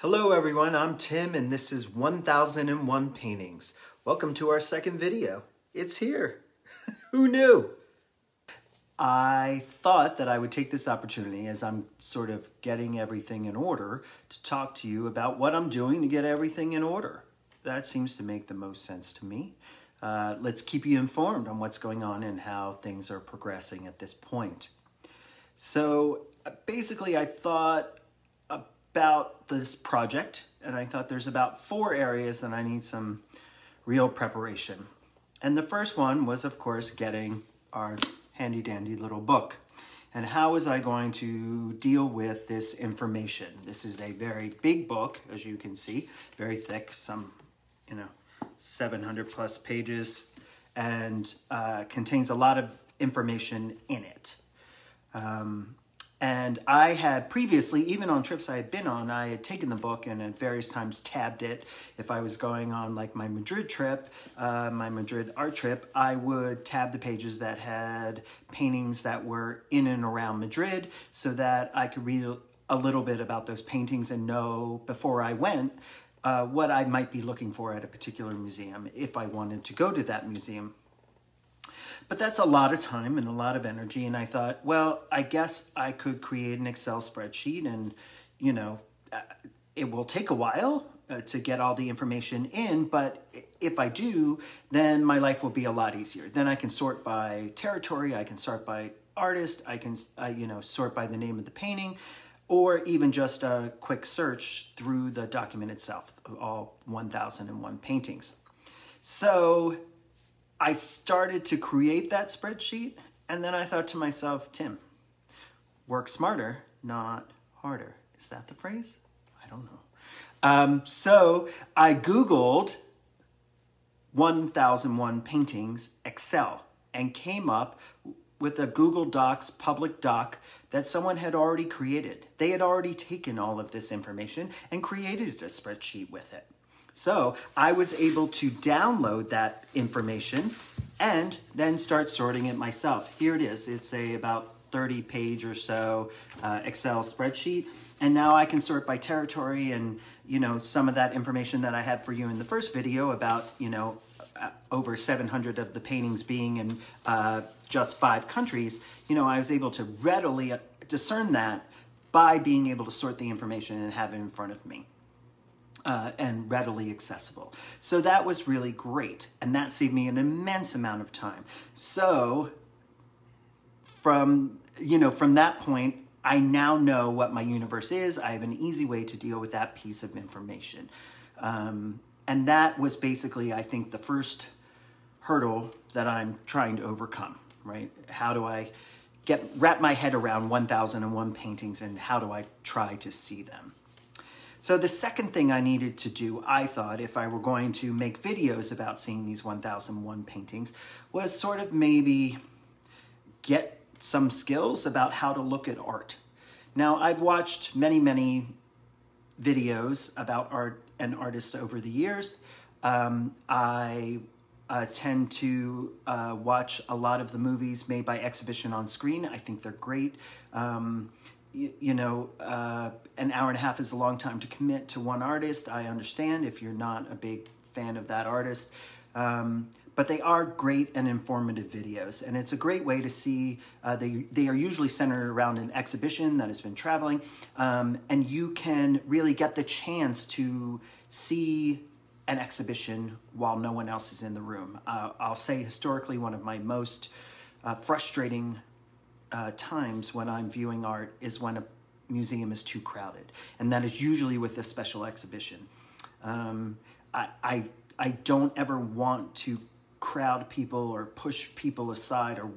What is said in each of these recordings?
Hello everyone, I'm Tim and this is 1001 Paintings. Welcome to our second video. It's here. Who knew? I thought that I would take this opportunity as I'm sort of getting everything in order to talk to you about what I'm doing to get everything in order. That seems to make the most sense to me. Uh, let's keep you informed on what's going on and how things are progressing at this point. So basically I thought about this project, and I thought there's about four areas that I need some real preparation. And the first one was, of course, getting our handy dandy little book. And how was I going to deal with this information? This is a very big book, as you can see, very thick, some, you know, 700 plus pages, and uh, contains a lot of information in it. Um, and I had previously, even on trips I had been on, I had taken the book and at various times tabbed it. If I was going on like my Madrid trip, uh, my Madrid art trip, I would tab the pages that had paintings that were in and around Madrid so that I could read a little bit about those paintings and know before I went uh, what I might be looking for at a particular museum if I wanted to go to that museum. But that's a lot of time and a lot of energy. And I thought, well, I guess I could create an Excel spreadsheet and, you know, uh, it will take a while uh, to get all the information in, but if I do, then my life will be a lot easier. Then I can sort by territory, I can sort by artist, I can, uh, you know, sort by the name of the painting, or even just a quick search through the document itself, of all 1001 paintings. So I started to create that spreadsheet, and then I thought to myself, Tim, work smarter, not harder. Is that the phrase? I don't know. Um, so I Googled 1001 paintings Excel and came up with a Google Docs public doc that someone had already created. They had already taken all of this information and created a spreadsheet with it. So I was able to download that information and then start sorting it myself. Here it is. It's a about 30 page or so uh, Excel spreadsheet. And now I can sort by territory and, you know, some of that information that I had for you in the first video about, you know, uh, over 700 of the paintings being in uh, just five countries, you know, I was able to readily discern that by being able to sort the information and have it in front of me uh, and readily accessible. So that was really great, and that saved me an immense amount of time. So from you know from that point, I now know what my universe is. I have an easy way to deal with that piece of information, um, and that was basically, I think, the first hurdle that I'm trying to overcome. Right? How do I get wrap my head around 1001 paintings and how do I try to see them? So the second thing I needed to do, I thought, if I were going to make videos about seeing these 1001 paintings, was sort of maybe get some skills about how to look at art. Now, I've watched many, many videos about art and artists over the years. Um, I uh, tend to uh, watch a lot of the movies made by Exhibition on Screen. I think they're great. Um, you, know, uh, an hour and a half is a long time to commit to one artist. I understand if you're not a big fan of that artist. Um, but they are great and informative videos, and it's a great way to see. Uh, they they are usually centered around an exhibition that has been traveling, um, and you can really get the chance to see an exhibition while no one else is in the room. Uh, I'll say historically one of my most uh, frustrating uh, times when I'm viewing art is when a museum is too crowded, and that is usually with a special exhibition. Um, I, I, I don't ever want to crowd people or push people aside or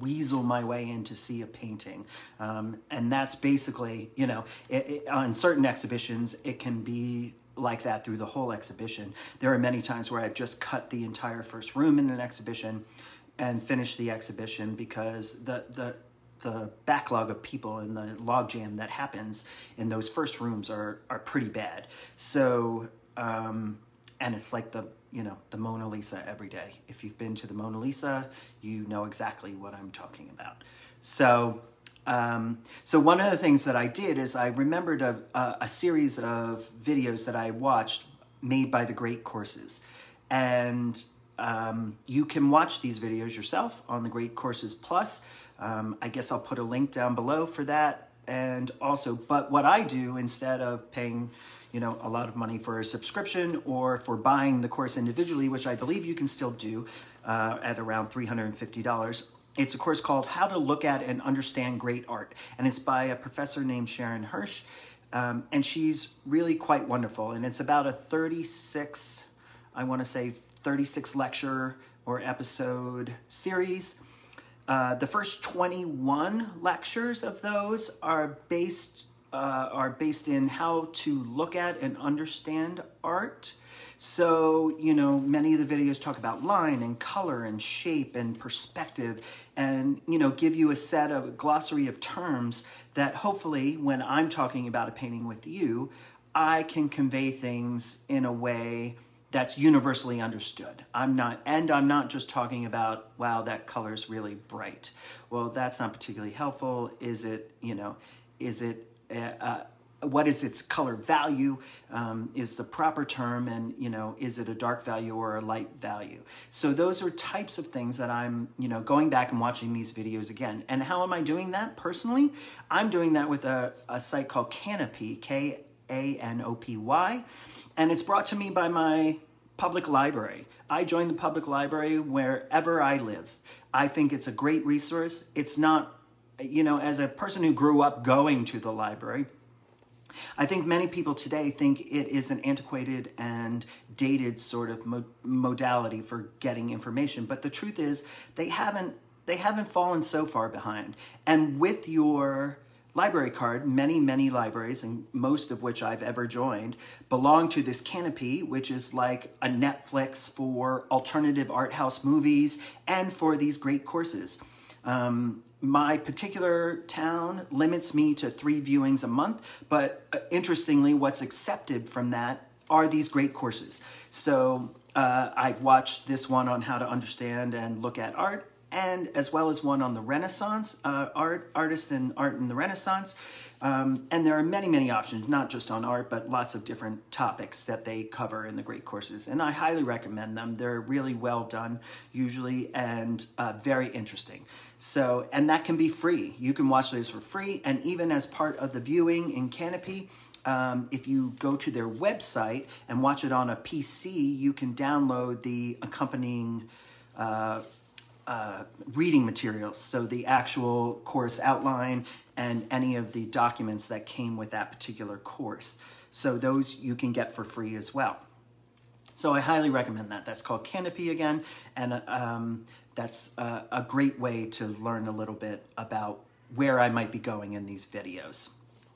weasel my way in to see a painting. Um, and that's basically, you know, it, it, on certain exhibitions, it can be like that through the whole exhibition. There are many times where I've just cut the entire first room in an exhibition and finished the exhibition because the, the the backlog of people and the logjam that happens in those first rooms are are pretty bad. So um, and it's like the you know the Mona Lisa every day. If you've been to the Mona Lisa, you know exactly what I'm talking about. So Um, so one of the things that I did is I remembered a, a, a, series of videos that I watched made by the Great Courses. And um, you can watch these videos yourself on the Great Courses Plus. Um, I guess I'll put a link down below for that. And also, but what I do instead of paying you know, a lot of money for a subscription or for buying the course individually, which I believe you can still do uh, at around $350. It's a course called How to Look at and Understand Great Art, and it's by a professor named Sharon Hirsch, um, and she's really quite wonderful. And it's about a 36, I want to say 36 lecture or episode series. Uh, the first 21 lectures of those are based uh, are based in how to look at and understand art. So, you know, many of the videos talk about line and color and shape and perspective and, you know, give you a set of glossary of terms that hopefully when I'm talking about a painting with you, I can convey things in a way that's universally understood. I'm not, and I'm not just talking about, wow, that color's really bright. Well, that's not particularly helpful. Is it, you know, is it, uh, what is its color value um, is the proper term and you know is it a dark value or a light value so those are types of things that i'm you know going back and watching these videos again and how am i doing that personally i'm doing that with a, a site called Kanopy k-a-n-o-p-y and it's brought to me by my public library. I join the public library wherever i live. I think it's a great resource. It's not you know as a person who grew up going to the library I think many people today think it is an antiquated and dated sort of mo modality for getting information, but the truth is they haven't they haven't fallen so far behind. And with your library card, many, many libraries, and most of which I've ever joined, belong to this Kanopy, which is like a Netflix for alternative art house movies and for these great courses. Um, my particular town limits me to three viewings a month, but uh, interestingly, what's accepted from that are these great courses. So uh, I watched this one on how to understand and look at art, and as well as one on the Renaissance, uh, art, artists and art in the Renaissance. Um, and there are many, many options, not just on art, but lots of different topics that they cover in the great courses. And I highly recommend them. They're really well done, usually, and uh, very interesting. So, and that can be free. You can watch those for free. And even as part of the viewing in Kanopy, um, if you go to their website and watch it on a PC, you can download the accompanying uh, uh, reading materials, so the actual course outline and any of the documents that came with that particular course. So those you can get for free as well. So I highly recommend that. That's called Kanopy again, and um, that's a, a great way to learn a little bit about where I might be going in these videos.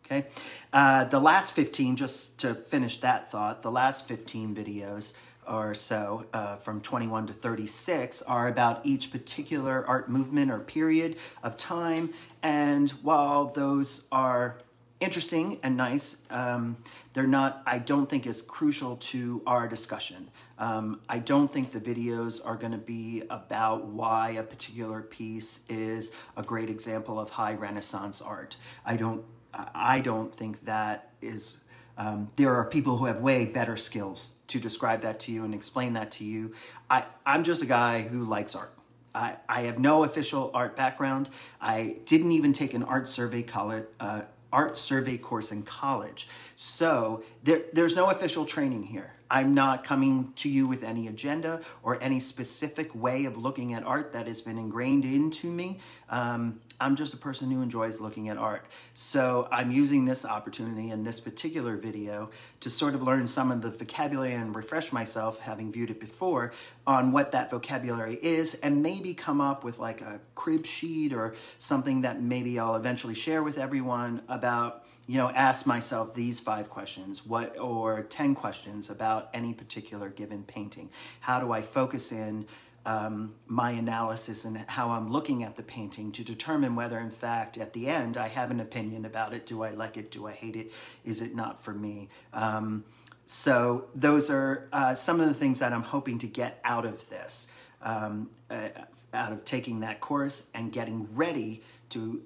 Okay, uh, the last 15, just to finish that thought, the last 15 videos or so uh, from 21 to 36 are about each particular art movement or period of time. And while those are interesting and nice, um, they're not, I don't think, as crucial to our discussion. Um, I don't think the videos are going to be about why a particular piece is a great example of high Renaissance art. I don't, I don't think that is um, there are people who have way better skills to describe that to you and explain that to you. I, I'm just a guy who likes art. I, I have no official art background. I didn't even take an art survey college, uh, art survey course in college. So there, there's no official training here. I'm not coming to you with any agenda or any specific way of looking at art that has been ingrained into me. Um, I'm just a person who enjoys looking at art. So I'm using this opportunity in this particular video to sort of learn some of the vocabulary and refresh myself, having viewed it before, on what that vocabulary is and maybe come up with like a crib sheet or something that maybe I'll eventually share with everyone about you know, ask myself these five questions, what or 10 questions about any particular given painting. How do I focus in um, my analysis and how I'm looking at the painting to determine whether, in fact, at the end, I have an opinion about it. Do I like it? Do I hate it? Is it not for me? Um, so those are uh, some of the things that I'm hoping to get out of this, um, uh, out of taking that course and getting ready to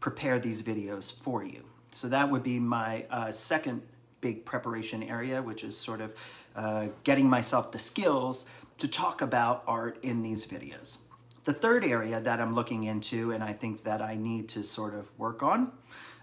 prepare these videos for you. So that would be my uh, second big preparation area, which is sort of uh, getting myself the skills to talk about art in these videos. The third area that I'm looking into and I think that I need to sort of work on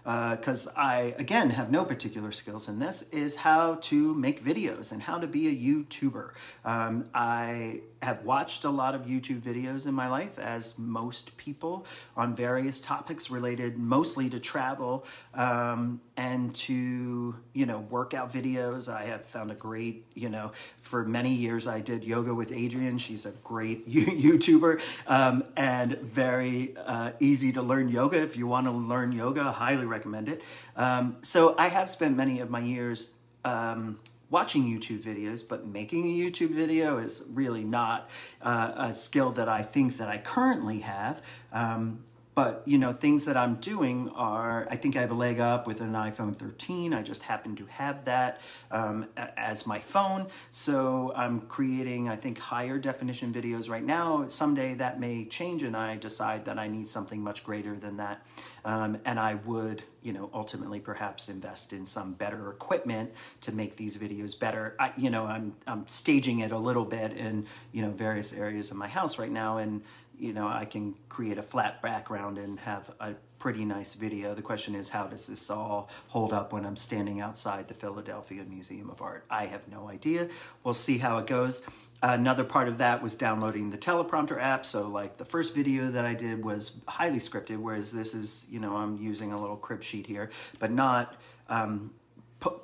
because uh, I, again, have no particular skills in this, is how to make videos and how to be a YouTuber. Um, I have watched a lot of YouTube videos in my life, as most people, on various topics related mostly to travel um, and to, you know, workout videos. I have found a great, you know, for many years I did yoga with Adriene. She's a great YouTuber um, and very uh, easy to learn yoga. If you want to learn yoga, highly recommend it. Um, so I have spent many of my years um, watching YouTube videos, but making a YouTube video is really not uh, a skill that I think that I currently have. Um, but you know things that i'm doing are i think i have a leg up with an iphone 13 i just happen to have that um, as my phone. So i'm creating i think higher definition videos right now. Someday that may change and i decide that i need something much greater than that. Um, and i would you know ultimately perhaps invest in some better equipment to make these videos better. I, you know i'm i'm staging it a little bit in you know various areas of my house right now. And you know, I can create a flat background and have a pretty nice video. The question is, how does this all hold up when I'm standing outside the Philadelphia Museum of Art? I have no idea. We'll see how it goes. Another part of that was downloading the teleprompter app. So like the first video that I did was highly scripted, whereas this is, you know, I'm using a little crib sheet here, but not um,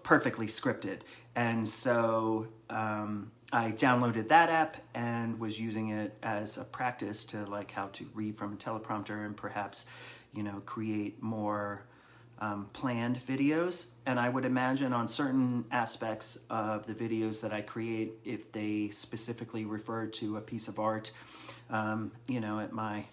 perfectly scripted. And so, um, I downloaded that app and was using it as a practice to like how to read from a teleprompter and perhaps, you know, create more um, planned videos. And I would imagine on certain aspects of the videos that I create, if they specifically refer to a piece of art, um, you know, at my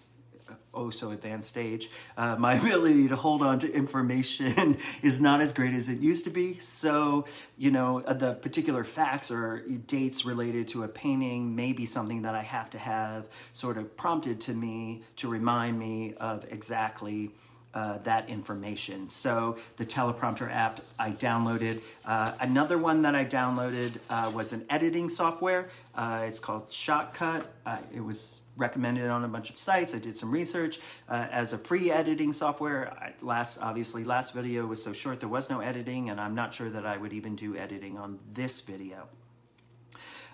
oh so advanced age, uh, my ability to hold on to information is not as great as it used to be. So, you know, uh, the particular facts or dates related to a painting may be something that I have to have sort of prompted to me to remind me of exactly uh, that information. So the teleprompter app I downloaded. Uh, another one that I downloaded uh, was an editing software. Uh, it's called Shotcut. Uh, it was recommended on a bunch of sites. I did some research uh, as a free editing software. I, last, obviously, last video was so short there was no editing, and I'm not sure that I would even do editing on this video.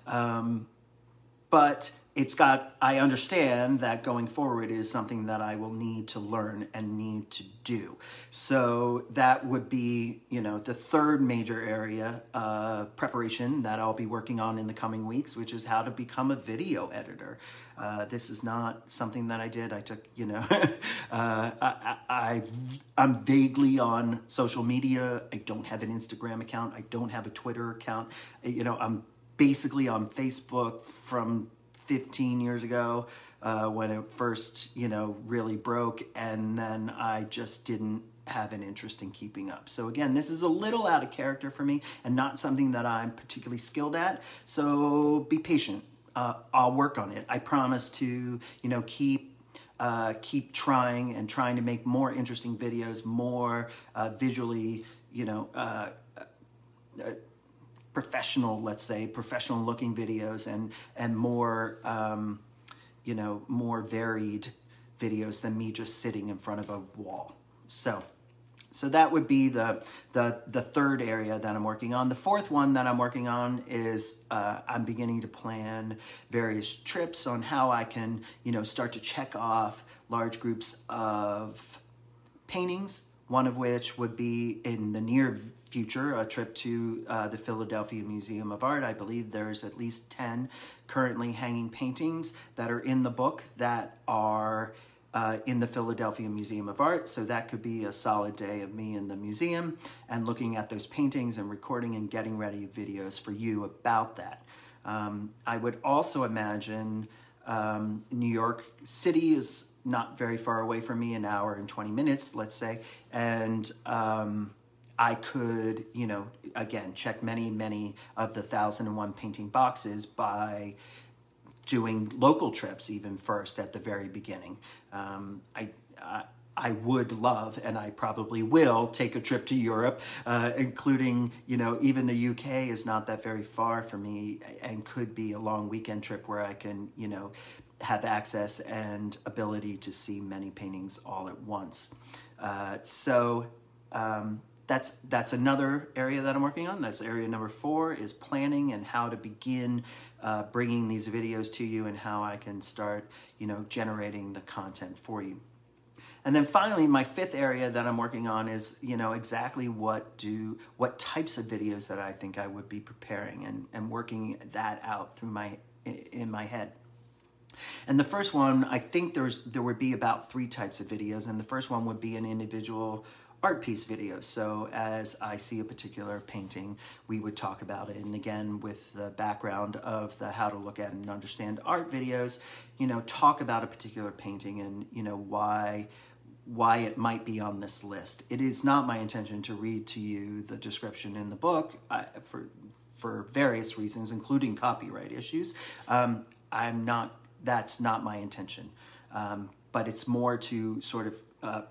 Um, but it's got, I understand that going forward is something that I will need to learn and need to do. So that would be, you know, the third major area of preparation that I'll be working on in the coming weeks, which is how to become a video editor. Uh, this is not something that I did. I took, you know, uh, I, I, I'm vaguely on social media. I don't have an Instagram account. I don't have a Twitter account. You know, I'm basically on Facebook from 15 years ago uh, when it first, you know, really broke. And then I just didn't have an interest in keeping up. So again, this is a little out of character for me and not something that I'm particularly skilled at. So be patient. Uh, I'll work on it. I promise to, you know, keep uh, keep trying and trying to make more interesting videos, more uh, visually, you know, uh, uh, professional, let's say, professional looking videos and, and more, um, you know, more varied videos than me just sitting in front of a wall. So, so that would be the, the, the third area that I'm working on. The fourth one that I'm working on is uh, I'm beginning to plan various trips on how I can, you know, start to check off large groups of paintings, one of which would be in the near future, a trip to uh, the Philadelphia Museum of Art. I believe there's at least 10 currently hanging paintings that are in the book that are uh, in the Philadelphia Museum of Art. So that could be a solid day of me in the museum and looking at those paintings and recording and getting ready videos for you about that. Um, I would also imagine um, New York City is not very far away from me, an hour and 20 minutes, let's say. And um, I could, you know, again, check many, many of the 1001 painting boxes by doing local trips even first at the very beginning. Um, I, I, I would love, and I probably will, take a trip to Europe, uh, including, you know, even the UK is not that very far for me and could be a long weekend trip where I can, you know, have access and ability to see many paintings all at once. Uh, so um, that's that's another area that I'm working on. That's area number four is planning and how to begin uh, bringing these videos to you and how I can start, you know, generating the content for you. And then finally, my fifth area that I'm working on is, you know, exactly what do, what types of videos that I think I would be preparing and, and working that out through my, in my head. And the first one, I think there's there would be about three types of videos, and the first one would be an individual art piece video. So as I see a particular painting, we would talk about it. And again, with the background of the how to look at and understand art videos, you know, talk about a particular painting and, you know, why why it might be on this list. It is not my intention to read to you the description in the book uh, for for various reasons, including copyright issues. Um, I'm not. That's not my intention. Um, but it's more to sort of uh,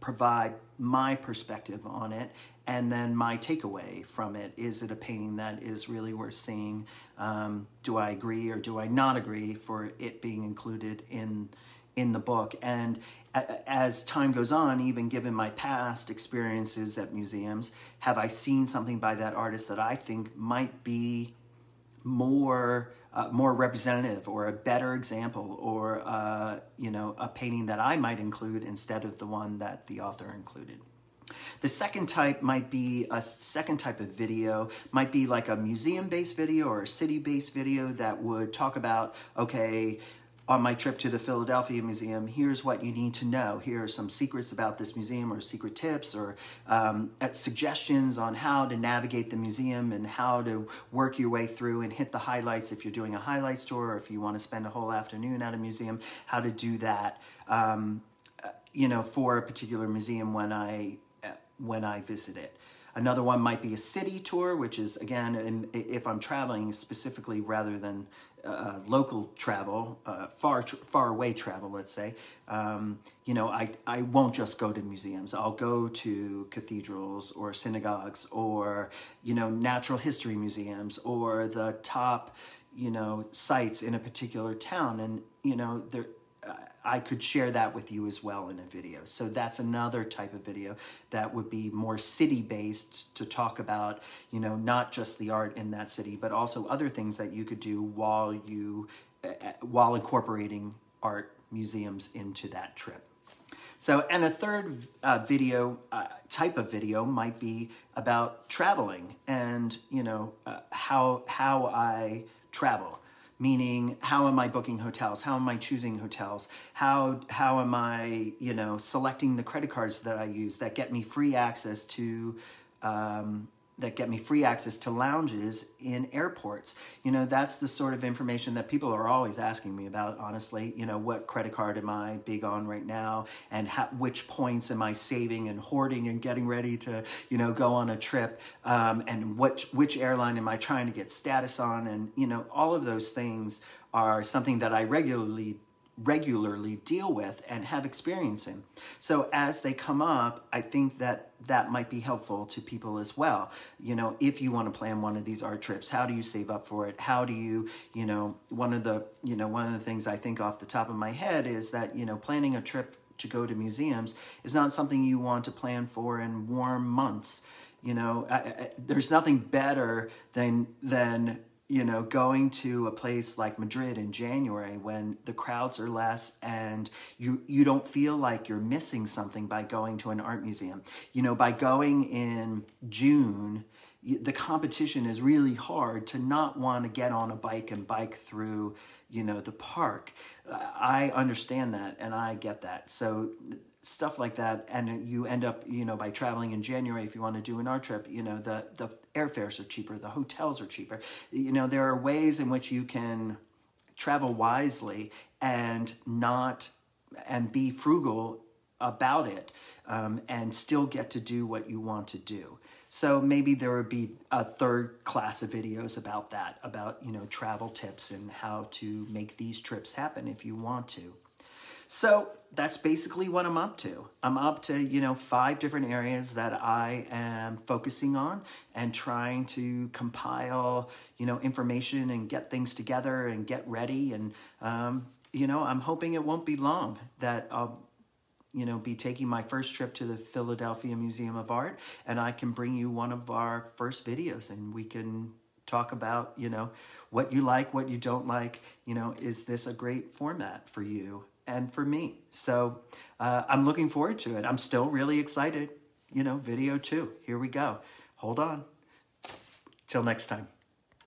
provide my perspective on it and then my takeaway from it. Is it a painting that is really worth seeing? Um, do i agree or do i not agree for it being included in in the book? And as time goes on even given my past experiences at museums have i seen something by that artist that i think might be more uh, more representative or a better example or uh, you know a painting that I might include instead of the one that the author included. The second type might be a second type of video, might be like a museum-based video or a city-based video that would talk about, okay, on my trip to the Philadelphia Museum, here's what you need to know. Here are some secrets about this museum or secret tips or um, suggestions on how to navigate the museum and how to work your way through and hit the highlights if you're doing a highlights tour or if you want to spend a whole afternoon at a museum, how to do that, um, uh, you know, for a particular museum when I, uh, when I visit it. Another one might be a city tour, which is, again, if I'm traveling specifically rather than uh, local travel, uh, far far away travel, let's say, um, you know, I, I won't just go to museums. I'll go to cathedrals or synagogues or, you know, natural history museums or the top, you know, sites in a particular town. And, you know, there, I could share that with you as well in a video. So that's another type of video that would be more city based to talk about, you know, not just the art in that city, but also other things that you could do while you, uh, while incorporating art museums into that trip. So, and a third uh, video uh, type of video might be about traveling and, you know, uh, how, how I travel meaning how am I booking hotels? How am I choosing hotels? How how am I you know selecting the credit cards that I use that get me free access to um, that get me free access to lounges in airports. You know, that's the sort of information that people are always asking me about, honestly. You know, what credit card am I big on right now? And how, which points am I saving and hoarding and getting ready to, you know, go on a trip? Um, and which, which airline am I trying to get status on? And, you know, all of those things are something that I regularly regularly deal with and have experience in. So as they come up, I think that that might be helpful to people as well. You know, if you want to plan one of these art trips, how do you save up for it? How do you, you know, one of the, you know, one of the things I think off the top of my head is that, you know, planning a trip to go to museums is not something you want to plan for in warm months. You know, I, I, there's nothing better than than you know, going to a place like Madrid in January when the crowds are less and you you don't feel like you're missing something by going to an art museum. You know, by going in June, the competition is really hard to not want to get on a bike and bike through, you know, the park. I understand that and I get that. So stuff like that and you end up you know by traveling in january if you want to do an art trip you know the the airfares are cheaper the hotels are cheaper. You know there are ways in which you can travel wisely and not and be frugal about it um, and still get to do what you want to do. So maybe there would be a third class of videos about that about you know travel tips and how to make these trips happen if you want to So that's basically what I'm up to. I'm up to, you know, five different areas that I am focusing on and trying to compile, you know, information and get things together and get ready. And, um, you know, I'm hoping it won't be long that I'll, you know, be taking my first trip to the Philadelphia Museum of Art and I can bring you one of our first videos and we can talk about, you know, what you like, what you don't like, you know, is this a great format for you? And for me. So uh, I'm looking forward to it. I'm still really excited. You know, video two. Here we go. Hold on. Till next time.